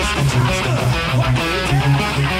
Why can't you